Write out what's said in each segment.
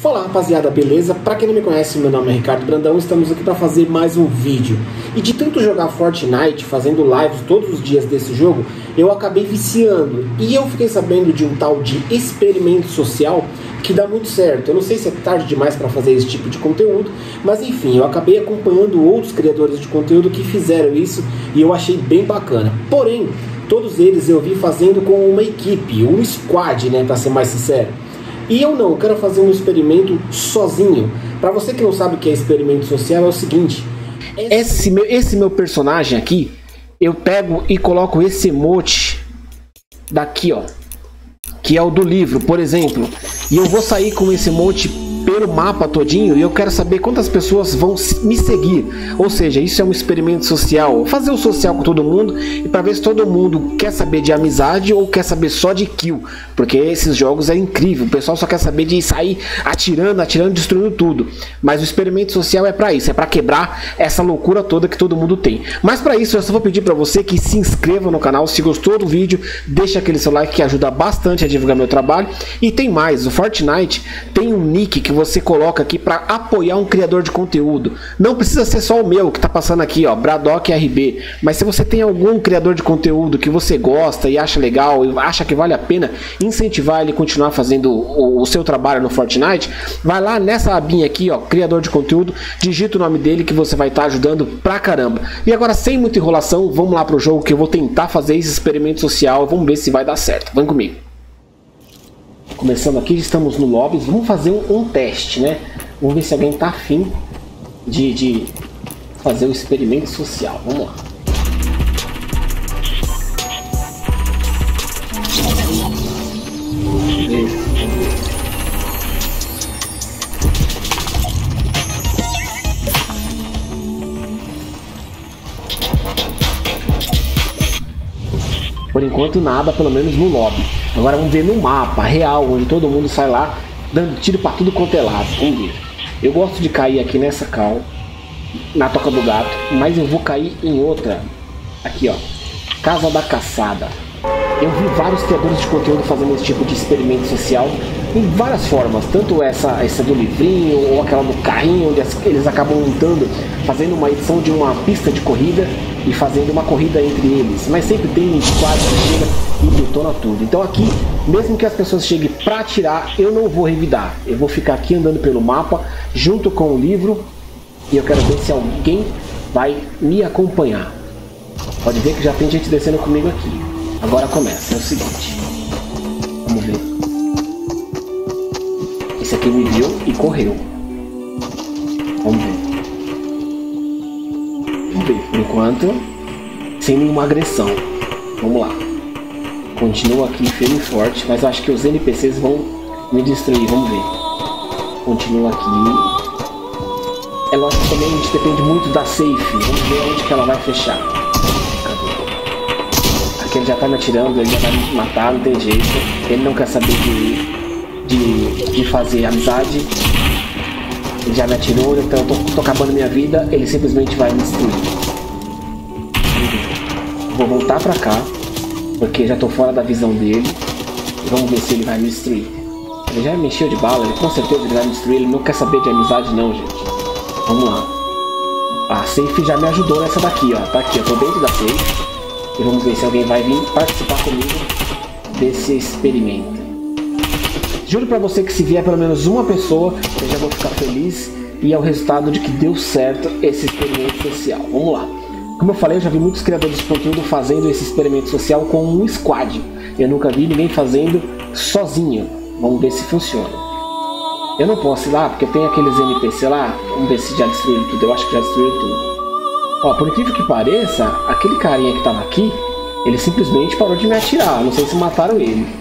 Fala rapaziada, beleza? Pra quem não me conhece, meu nome é Ricardo Brandão, estamos aqui para fazer mais um vídeo. E de tanto jogar Fortnite, fazendo lives todos os dias desse jogo, eu acabei viciando. E eu fiquei sabendo de um tal de experimento social que dá muito certo. Eu não sei se é tarde demais para fazer esse tipo de conteúdo, mas enfim, eu acabei acompanhando outros criadores de conteúdo que fizeram isso e eu achei bem bacana. Porém, todos eles eu vi fazendo com uma equipe, um squad, né, para ser mais sincero. E eu não, eu quero fazer um experimento sozinho. Para você que não sabe o que é experimento social, é o seguinte: esse meu, esse meu personagem aqui, eu pego e coloco esse emote daqui, ó, que é o do livro, por exemplo, e eu vou sair com esse emote pelo mapa todinho e eu quero saber quantas pessoas vão me seguir. Ou seja, isso é um experimento social, fazer o social com todo mundo e para ver se todo mundo quer saber de amizade ou quer saber só de kill, porque esses jogos é incrível. O pessoal só quer saber de sair atirando, atirando, destruindo tudo. Mas o experimento social é para isso, é para quebrar essa loucura toda que todo mundo tem. Mas para isso eu só vou pedir para você que se inscreva no canal, se gostou do vídeo, deixa aquele seu like que ajuda bastante a divulgar meu trabalho. E tem mais, o Fortnite tem um nick que que você coloca aqui para apoiar um criador de conteúdo. Não precisa ser só o meu que está passando aqui, ó, Bradock RB. Mas se você tem algum criador de conteúdo que você gosta e acha legal e acha que vale a pena incentivar ele a continuar fazendo o, o seu trabalho no Fortnite, vai lá nessa abinha aqui, ó, criador de conteúdo, digita o nome dele que você vai estar tá ajudando pra caramba. E agora sem muita enrolação, vamos lá pro jogo que eu vou tentar fazer esse experimento social, vamos ver se vai dar certo. Vem comigo. Começando aqui, estamos no lobby. Vamos fazer um, um teste, né? Vamos ver se alguém está afim de, de fazer o experimento social. Vamos lá. Por enquanto nada, pelo menos no lobby. Agora vamos ver no mapa real, onde todo mundo sai lá dando tiro para tudo quanto é lado. Vamos ver. Eu gosto de cair aqui nessa cal, na toca do gato, mas eu vou cair em outra. Aqui ó, Casa da Caçada. Eu vi vários criadores de conteúdo fazendo esse tipo de experimento social em várias formas, tanto essa, essa do livrinho ou aquela do carrinho, onde eles acabam montando, fazendo uma edição de uma pista de corrida e fazendo uma corrida entre eles. Mas sempre tem um squad que chega e detona tudo. Então aqui, mesmo que as pessoas cheguem para atirar, eu não vou revidar. Eu vou ficar aqui andando pelo mapa junto com o livro e eu quero ver se alguém vai me acompanhar. Pode ver que já tem gente descendo comigo aqui. Agora começa, é o seguinte. Vamos ver. Esse aqui me viu e correu. Vamos ver. Por enquanto, sem nenhuma agressão. Vamos lá. Continua aqui firme e forte, mas acho que os NPCs vão me destruir. Vamos ver. Continua aqui. É lógico que também a gente depende muito da safe. Vamos ver onde que ela vai fechar que ele já tá me atirando, ele já vai me matar, não tem jeito. Ele não quer saber de, de, de fazer amizade. Ele já me atirou, então eu tô, tô acabando minha vida, ele simplesmente vai me destruir. Vou voltar pra cá, porque já tô fora da visão dele. Vamos ver se ele vai me destruir. Ele já me encheu de bala, ele com certeza ele vai me destruir, ele não quer saber de amizade não, gente. Vamos lá. A safe já me ajudou nessa daqui, ó. Tá aqui, eu tô dentro da safe. E vamos ver se alguém vai vir participar comigo desse experimento. Juro para você que se vier pelo menos uma pessoa, eu já vou ficar feliz e é o resultado de que deu certo esse experimento social. Vamos lá. Como eu falei, eu já vi muitos criadores de conteúdo fazendo esse experimento social com um squad. Eu nunca vi ninguém fazendo sozinho. Vamos ver se funciona. Eu não posso ir lá porque tem aqueles NPC lá. Vamos ver se já destruíram tudo. Eu acho que já destruíram tudo. Ó, por incrível que pareça, aquele carinha que tava aqui, ele simplesmente parou de me atirar. Não sei se mataram ele.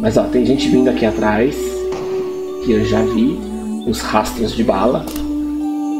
Mas ó, tem gente vindo aqui atrás. Que eu já vi os rastros de bala.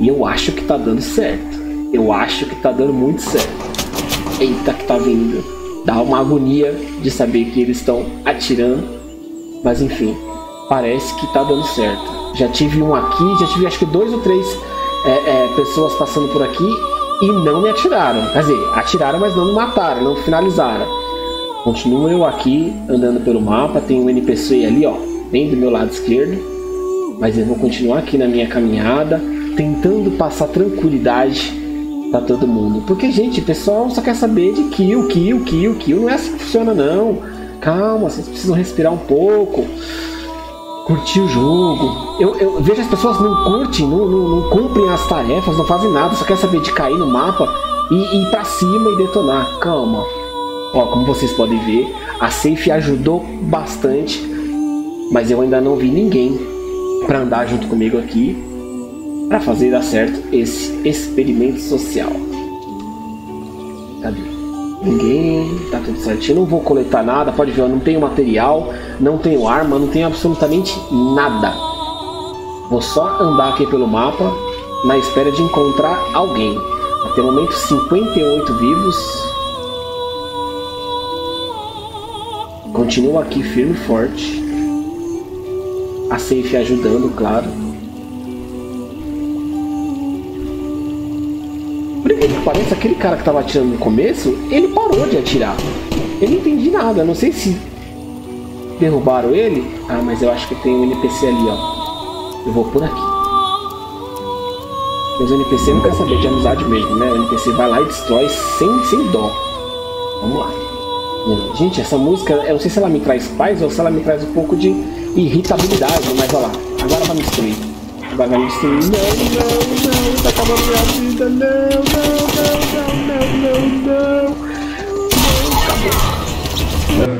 E eu acho que tá dando certo. Eu acho que tá dando muito certo. Eita que tá vindo. Dá uma agonia de saber que eles estão atirando. Mas enfim, parece que tá dando certo. Já tive um aqui, já tive acho que dois ou três é, é, pessoas passando por aqui e não me atiraram. Quer dizer, atiraram, mas não me mataram, não finalizaram. Continuo eu aqui andando pelo mapa, tem um NPC ali, ó, bem do meu lado esquerdo. Mas eu vou continuar aqui na minha caminhada, tentando passar tranquilidade para todo mundo. Porque, gente, o pessoal só quer saber de kill, kill, kill, kill. Não é assim que funciona, não. Calma, vocês precisam respirar um pouco. Curtir o jogo. Eu, eu vejo as pessoas não curtem, não, não, não, cumprem as tarefas, não fazem nada, só quer saber de cair no mapa e, ir pra cima e detonar. Calma. Ó, como vocês podem ver, a Safe ajudou bastante, mas eu ainda não vi ninguém para andar junto comigo aqui para fazer dar certo esse experimento social. Cadê? Ninguém, tá tudo certinho. Não vou coletar nada, pode ver, eu não tenho material, não tenho arma, não tenho absolutamente nada. Vou só andar aqui pelo mapa na espera de encontrar alguém. Até o momento, 58 vivos. Continuo aqui firme e forte. A Safe ajudando, claro. Por que parece aquele cara que estava atirando no começo, ele parou de atirar. Eu não entendi nada, não sei se derrubaram ele. Ah, mas eu acho que tem um NPC ali, ó. Eu vou por aqui. Mas o NPC não quer saber de amizade mesmo, né? O NPC vai lá e destrói sem, sem dó. Vamos lá. Gente, essa música, eu não sei se ela me traz paz ou se ela me traz um pouco de irritabilidade, mas olha lá, agora vai me destruir. Agora vai me destruir. Não, não, não, tá acabando minha vida. Não, não, não, não, não, não. Acabou.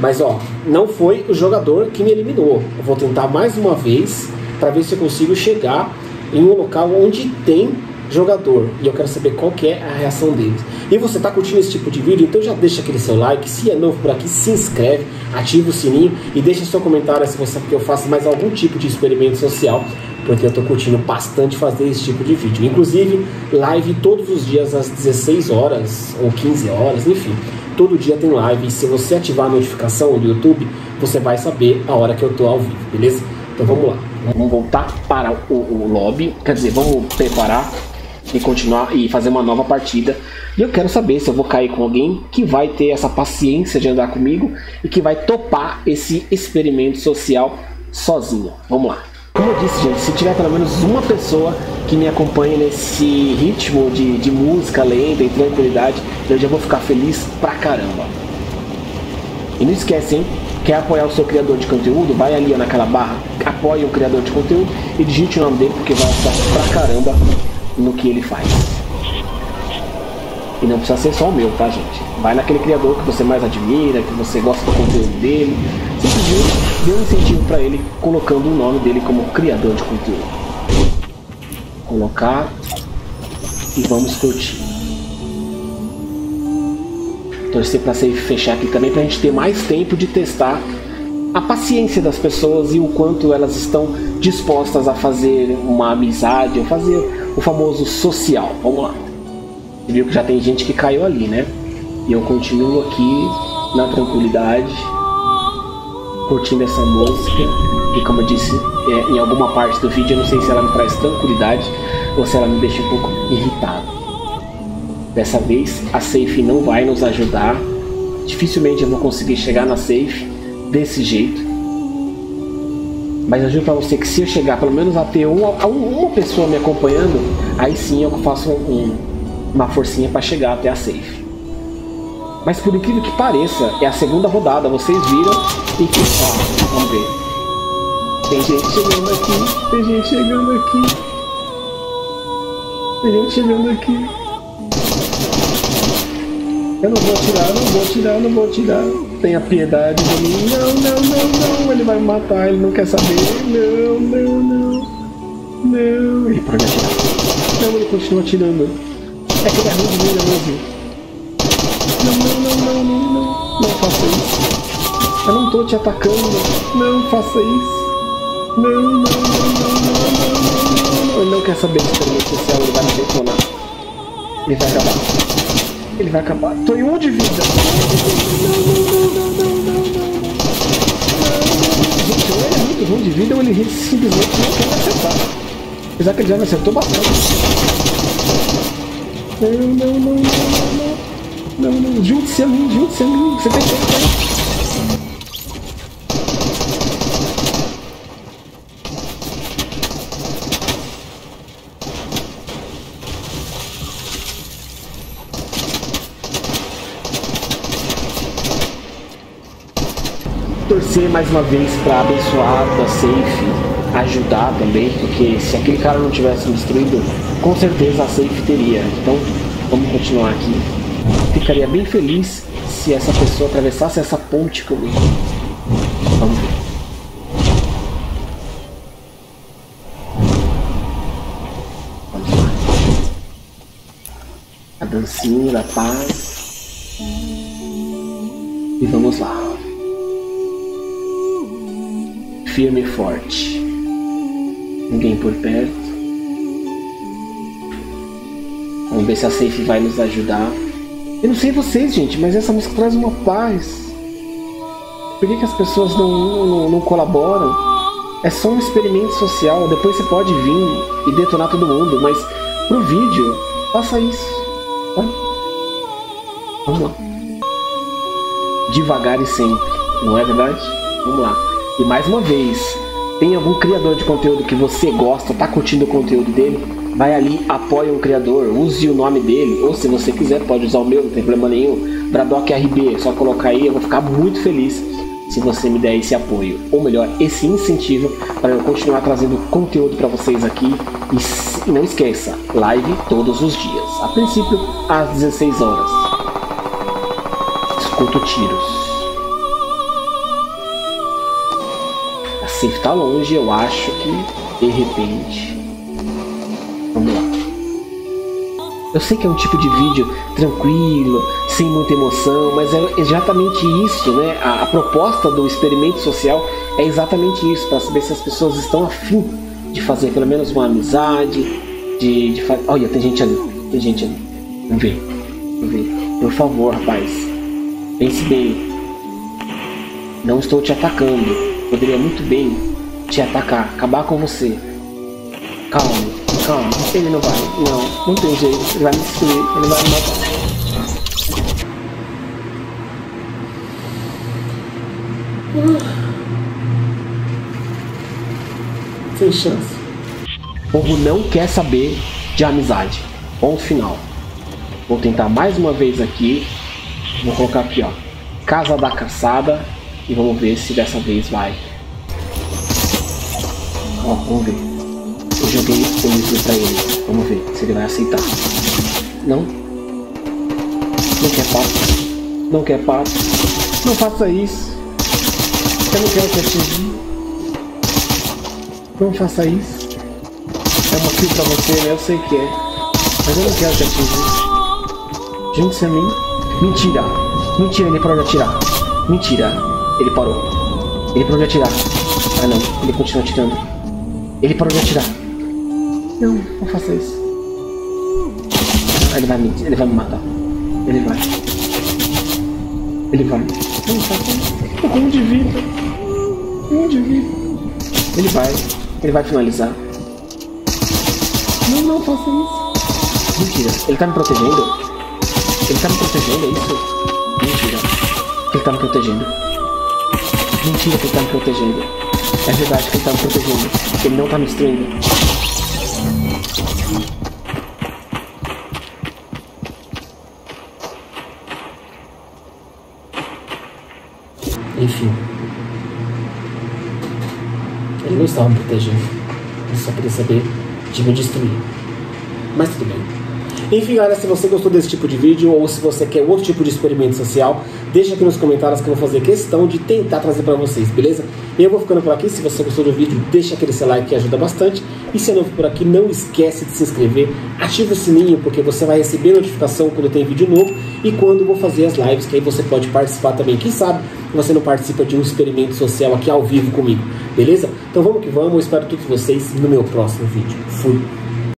Mas ó, não foi o jogador que me eliminou. Eu vou tentar mais uma vez para ver se eu consigo chegar em um local onde tem jogador e eu quero saber qual que é a reação deles. E você está curtindo esse tipo de vídeo? Então já deixa aquele seu like, se é novo por aqui, se inscreve, ativa o sininho e deixa seu comentário se você quer que eu faça mais algum tipo de experimento social, porque eu estou curtindo bastante fazer esse tipo de vídeo. Inclusive, live todos os dias às 16 horas ou 15 horas, enfim. Todo dia tem live e se você ativar a notificação do YouTube, você vai saber a hora que eu estou ao vivo, beleza? Então vamos lá. Vamos voltar para o, o lobby, quer dizer, vamos preparar e continuar e fazer uma nova partida. E eu quero saber se eu vou cair com alguém que vai ter essa paciência de andar comigo e que vai topar esse experimento social sozinho. Vamos lá. Como eu disse, gente, se tiver pelo menos uma pessoa que me acompanhe nesse ritmo de, de música lenta e tranquilidade, eu já vou ficar feliz pra caramba. E não esquece, hein? Quer apoiar o seu criador de conteúdo? Vai ali naquela barra, apoie o criador de conteúdo e digite o nome dele porque vai ajudar pra caramba no que ele faz. E não precisa ser só o meu, tá, gente? Vai naquele criador que você mais admira, que você gosta do conteúdo dele. Simplesmente dê um incentivo para ele colocando o nome dele como criador de conteúdo. Colocar e vamos curtir. Torcer para fechar aqui também para a gente ter mais tempo de testar a paciência das pessoas e o quanto elas estão dispostas a fazer uma amizade, a fazer o famoso social. Vamos lá. Você viu que já tem gente que caiu ali, né? E eu continuo aqui na tranquilidade, curtindo essa música. E como eu disse é, em alguma parte do vídeo, eu não sei se ela me traz tranquilidade ou se ela me deixa um pouco irritado. Dessa vez a Safe não vai nos ajudar. Dificilmente eu vou conseguir chegar na Safe desse jeito. Mas eu juro pra você que se eu chegar pelo menos a ter uma, uma pessoa me acompanhando, aí sim eu faço um, uma forcinha para chegar até a safe. Mas por incrível que pareça, é a segunda rodada, vocês viram e que. Vamos ver. Tem gente chegando aqui, tem gente chegando aqui. Tem gente chegando aqui. Eu não vou tirar, não vou tirar, não vou tirar tenha piedade de mim. Não, não, não, não, ele vai me matar, ele não quer saber. Não, não, não. Não. Ele pode atirar. Não, ele continua atirando. É que ele é ruim de mira mesmo. Não, não, não, não, não, não. Não faça isso. Eu não tô te atacando. Não faça isso. Não, não, não, não, não, não, não. Ele não quer saber social, ele vai me detonar. Ele vai acabar. Ele vai acabar. Tô em um de vida. Ele é muito ruim de vida ou ele simplesmente não quer me acertar. Que já me acertou bastante. Não, não, não, não, não, não. Não, Junte-se a mim, junte-se a mim. Você tem que torcer mais uma vez para abençoar a Safe, ajudar também, porque se aquele cara não tivesse destruído, com certeza a Safe teria. Então vamos continuar aqui. Ficaria bem feliz se essa pessoa atravessasse essa ponte comigo. Vamos ver. Vamos lá. A dancinha da paz. E vamos lá. Firme e forte. Ninguém por perto. Vamos ver se a Safe vai nos ajudar. Eu não sei vocês, gente, mas essa música traz uma paz. Por que, que as pessoas não, não, não colaboram? É só um experimento social. Depois você pode vir e detonar todo mundo, mas pro vídeo, faça isso. Tá? Vamos lá. Devagar e sempre, não é verdade? Vamos lá. E mais uma vez, tem algum criador de conteúdo que você gosta, tá curtindo o conteúdo dele? vai ali, apoia o criador, use o nome dele, ou se você quiser, pode usar o meu, não tem problema nenhum. Bradock RB, só colocar aí, eu vou ficar muito feliz se você me der esse apoio, ou melhor, esse incentivo para eu continuar trazendo conteúdo para vocês aqui. E, não esqueça, live todos os dias, a princípio às 16 horas. Escuto tiros. A safe tá longe, eu acho que de repente Vamos lá. Eu sei que é um tipo de vídeo tranquilo, sem muita emoção, mas é exatamente isso, né? A, a proposta do experimento social é exatamente isso, para saber se as pessoas estão afim de fazer pelo menos uma amizade, de, de. Olha, tem gente ali, tem gente ali. Vamos ver, vamos ver. Por favor, rapaz, pense bem. Não estou te atacando. Poderia muito bem te atacar, acabar com você. Calma. Calma, ele não vai. Não, não tem jeito. Ele vai me destruir. Ele vai me matar. Sem chance. O povo não quer saber de amizade. Ponto final. Vou tentar mais uma vez aqui. Vou colocar aqui, ó. Casa da Caçada. E vamos ver se dessa vez vai. Ó, vamos ver. Eu joguei o livro pra ele. Vamos ver se ele vai aceitar. Não? Não quer papo? Não quer papo? Não faça isso. Eu não quero te atingir. Não faça isso. É uma kill pra você, né? Eu sei que é. Mas eu não quero te atingir. Junte-se a mim. Mentira. Mentira, ele parou de atirar. Mentira. Ele parou. Ele parou de atirar. Ah não, ele continua atirando. Ele parou de atirar. Não, não faça isso. Ele vai me, ele vai me matar. Ele vai. Ele vai. Isso. Tô com um de vida. Um de vida. Ele vai. Ele vai finalizar. Não, não faça isso. Mentira. Ele tá me protegendo? Ele tá me protegendo, é isso? Mentira. Ele tá me protegendo. Mentira que ele tá me protegendo. É verdade que ele tá me protegendo. Ele não tá me destruindo. Enfim. Ele não estava me protegendo. Ele só queria saber de me destruir. Mas tudo bem. Enfim, galera, se você gostou desse tipo de vídeo ou se você quer outro tipo de experimento social, deixa aqui nos comentários que eu vou fazer questão de tentar trazer para vocês, beleza? Eu vou ficando por aqui. Se você gostou do vídeo, deixa aquele seu like que ajuda bastante. E se é novo por aqui, não esquece de se inscrever, ativa o sininho porque você vai receber notificação quando tem vídeo novo e quando vou fazer as lives, que aí você pode participar também. Quem sabe você não participa de um experimento social aqui ao vivo comigo, beleza? Então vamos que vamos, eu espero todos vocês no meu próximo vídeo. Fui!